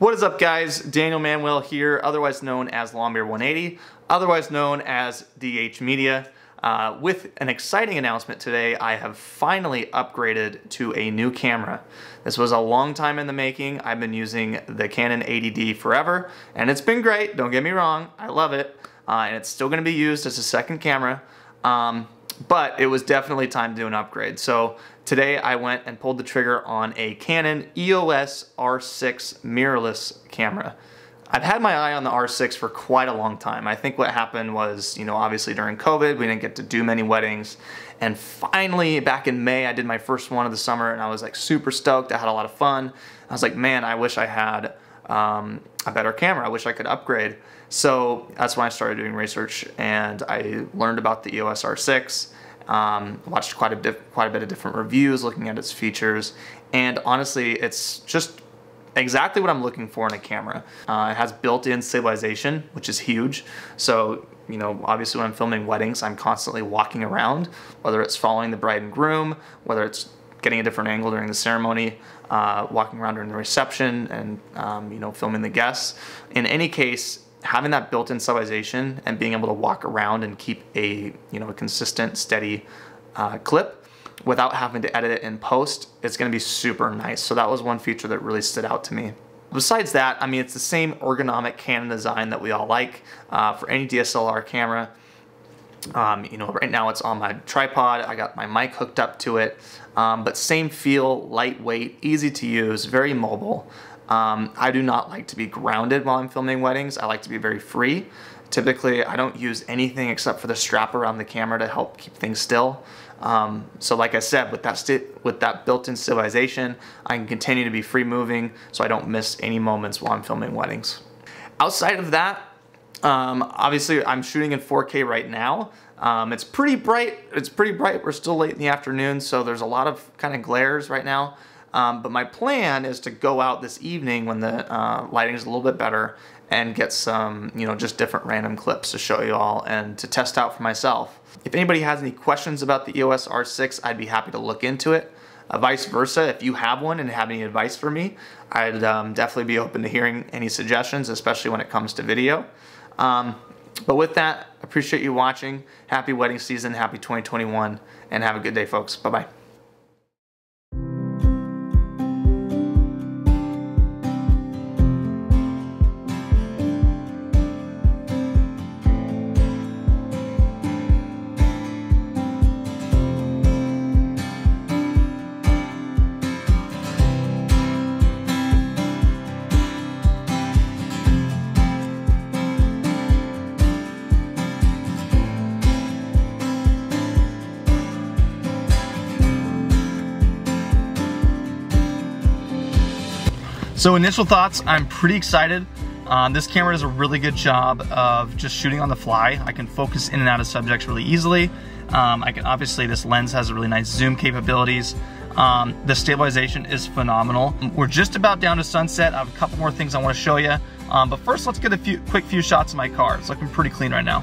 What is up guys? Daniel Manuel here, otherwise known as Longbeard180, otherwise known as DH Media. Uh, with an exciting announcement today, I have finally upgraded to a new camera. This was a long time in the making. I've been using the Canon 80D forever, and it's been great, don't get me wrong, I love it. Uh, and it's still gonna be used as a second camera. Um, but it was definitely time to do an upgrade. So today I went and pulled the trigger on a Canon EOS R6 mirrorless camera. I've had my eye on the R6 for quite a long time. I think what happened was, you know, obviously during COVID, we didn't get to do many weddings. And finally, back in May, I did my first one of the summer and I was like super stoked. I had a lot of fun. I was like, man, I wish I had um, a better camera. I wish I could upgrade. So that's when I started doing research and I learned about the EOS R6. Um, watched quite a quite a bit of different reviews, looking at its features, and honestly, it's just exactly what I'm looking for in a camera. Uh, it has built-in stabilization, which is huge. So, you know, obviously when I'm filming weddings, I'm constantly walking around, whether it's following the bride and groom, whether it's getting a different angle during the ceremony, uh, walking around during the reception, and um, you know, filming the guests. In any case, having that built-in stabilization and being able to walk around and keep a you know a consistent, steady uh, clip without having to edit it in post, it's going to be super nice. So that was one feature that really stood out to me. Besides that, I mean, it's the same ergonomic Canon design that we all like uh, for any DSLR camera. Um, you know, right now it's on my tripod. I got my mic hooked up to it, um, but same feel, lightweight, easy to use, very mobile. Um, I do not like to be grounded while I'm filming weddings. I like to be very free. Typically, I don't use anything except for the strap around the camera to help keep things still. Um, so like I said, with that, with that built-in stabilization, I can continue to be free moving so I don't miss any moments while I'm filming weddings. Outside of that, um, obviously, I'm shooting in 4K right now. Um, it's pretty bright. It's pretty bright. We're still late in the afternoon, so there's a lot of kind of glares right now. Um, but my plan is to go out this evening when the uh, lighting is a little bit better and get some, you know, just different random clips to show you all and to test out for myself. If anybody has any questions about the EOS R6, I'd be happy to look into it. Uh, vice versa, if you have one and have any advice for me, I'd um, definitely be open to hearing any suggestions, especially when it comes to video. Um, but with that, appreciate you watching. Happy wedding season, happy 2021, and have a good day, folks. Bye-bye. So initial thoughts, I'm pretty excited. Um, this camera does a really good job of just shooting on the fly. I can focus in and out of subjects really easily. Um, I can obviously this lens has a really nice zoom capabilities. Um, the stabilization is phenomenal. We're just about down to sunset. I have a couple more things I want to show you. Um, but first, let's get a few quick few shots of my car. It's looking pretty clean right now.